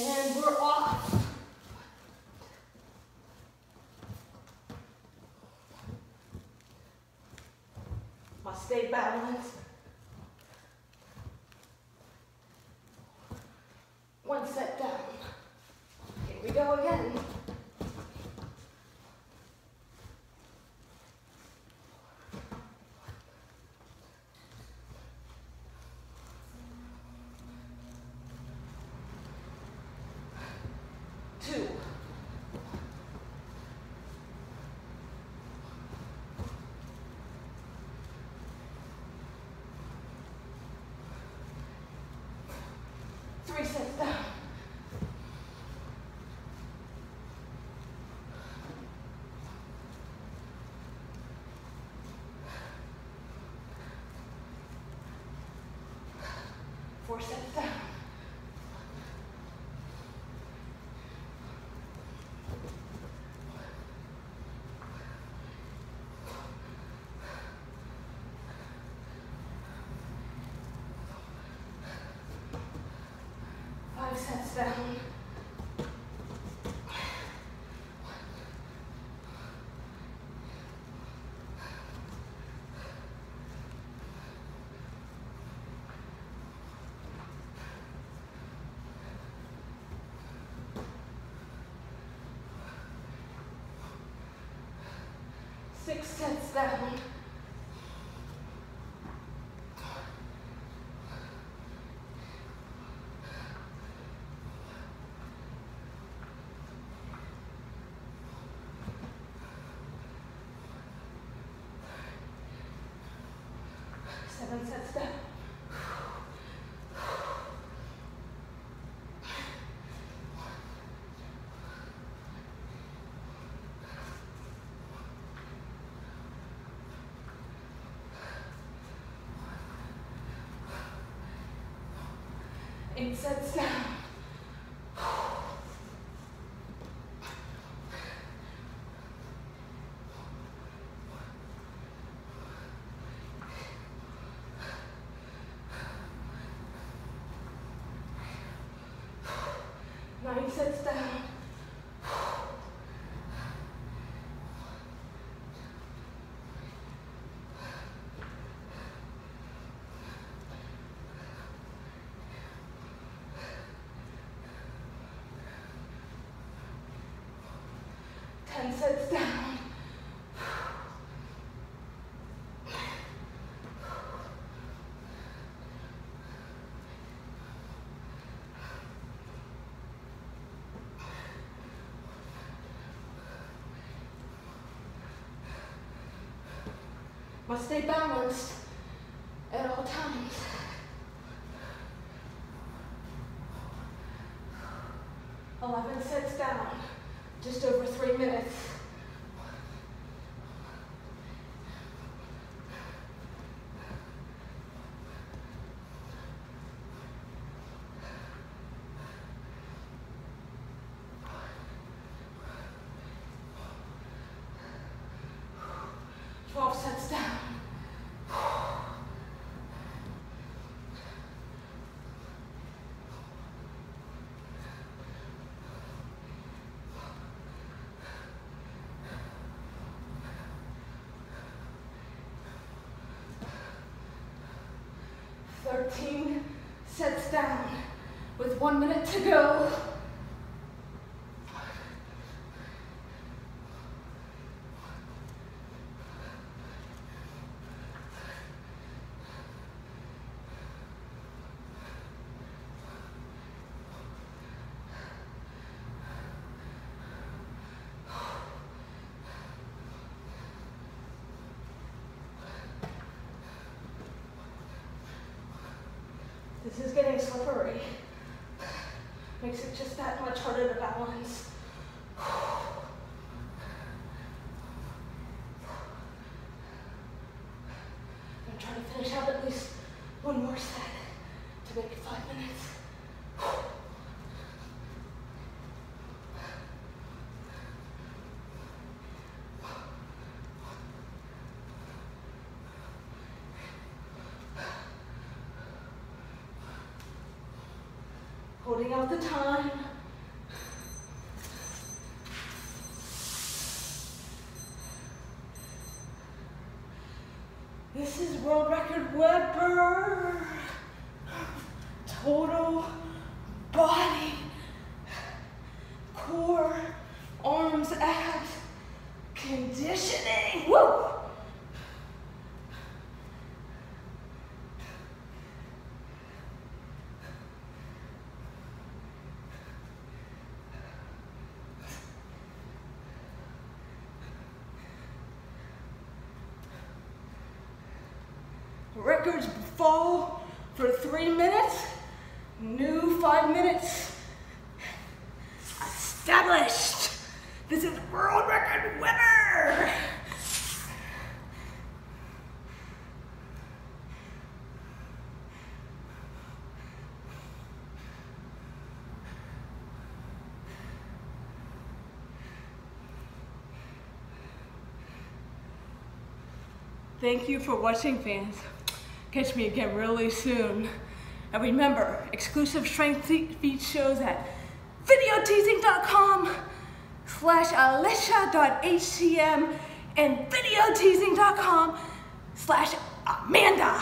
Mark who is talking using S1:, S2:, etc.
S1: And we're off. Must stay balanced. One set down. Here we go again. Two. Three sets down. Four sets down. Five sets down. Six sets down. Seven sets down. Eight sets down. Sets down. Ten sets down. Must stay balanced at all times. Eleven sets down, just over three minutes. Twelve sets down. Thirteen sets down with one minute to go. This is getting slippery. Makes it just that much harder to balance. I'm trying to finish out at least one more set to make it five minutes. Holding out the time. This is world record Weber. Total body, core, arms, abs, Records fall for three minutes. New five minutes established. This is world record Weber. Thank you for watching, fans. Catch me again really soon. And remember, exclusive strength feat shows at videoteasing.com slash alicia.htm and videoteasing.com slash amanda.htm.